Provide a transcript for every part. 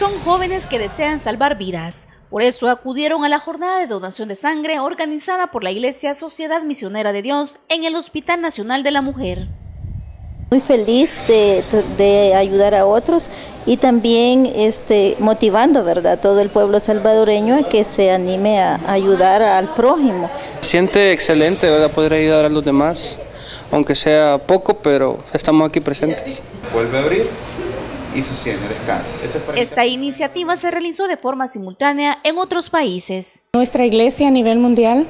Son jóvenes que desean salvar vidas. Por eso acudieron a la jornada de donación de sangre organizada por la Iglesia Sociedad Misionera de Dios en el Hospital Nacional de la Mujer. Muy feliz de, de ayudar a otros y también este, motivando ¿verdad? todo el pueblo salvadoreño a que se anime a ayudar al prójimo. Siente excelente ¿verdad? poder ayudar a los demás, aunque sea poco, pero estamos aquí presentes. Vuelve a abrir y sostiene, descansa. Esta iniciativa se realizó de forma simultánea en otros países. Nuestra iglesia a nivel mundial,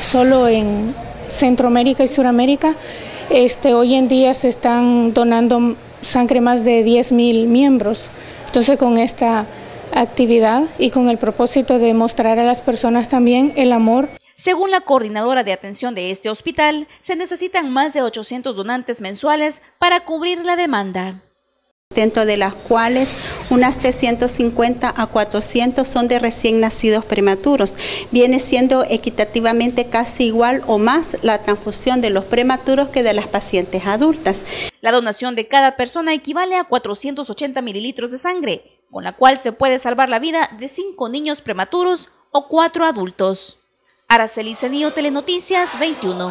solo en Centroamérica y Suramérica, este, hoy en día se están donando sangre más de 10 mil miembros. Entonces con esta actividad y con el propósito de mostrar a las personas también el amor. Según la coordinadora de atención de este hospital, se necesitan más de 800 donantes mensuales para cubrir la demanda dentro de las cuales unas 350 a 400 son de recién nacidos prematuros. Viene siendo equitativamente casi igual o más la transfusión de los prematuros que de las pacientes adultas. La donación de cada persona equivale a 480 mililitros de sangre, con la cual se puede salvar la vida de 5 niños prematuros o 4 adultos. Araceli Cenillo, Telenoticias 21.